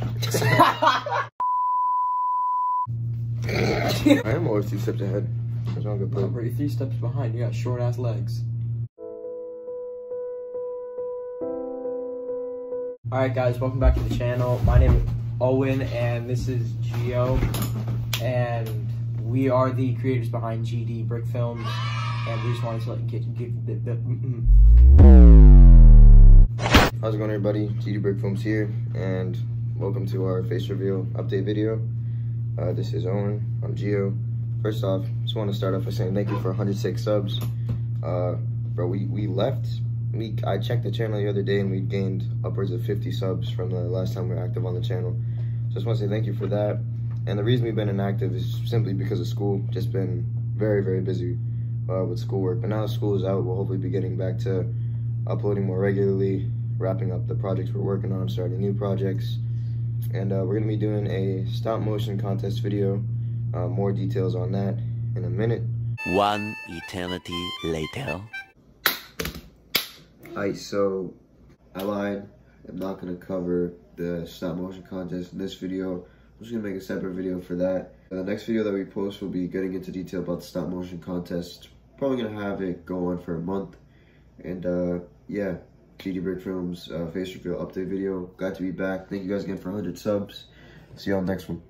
I am always two steps ahead. That's not a good play. you're three steps behind. You got short ass legs. Alright guys, welcome back to the channel. My name is Owen and this is Geo. And we are the creators behind GD Brick Films. And we just wanted to like get give the, the mm, mm. How's it going, everybody? GD Brick Films here, and welcome to our face reveal update video. Uh, this is Owen. I'm Geo. First off, just want to start off by saying thank you for 106 subs. Uh, bro, we we left. We I checked the channel the other day, and we gained upwards of 50 subs from the last time we were active on the channel. So just want to say thank you for that. And the reason we've been inactive is simply because of school. Just been very very busy uh, with schoolwork. But now that school is out, we'll hopefully be getting back to uploading more regularly, wrapping up the projects we're working on, starting new projects. And uh, we're gonna be doing a stop motion contest video. Uh, more details on that in a minute. One eternity later. Alright, so I lied. I'm not gonna cover the stop motion contest in this video. I'm just gonna make a separate video for that. And the next video that we post will be getting into detail about the stop motion contest. Probably gonna have it go on for a month. And uh, yeah, GD Brick Films uh, face reveal update video. Glad to be back. Thank you guys again for 100 subs. See y'all next one.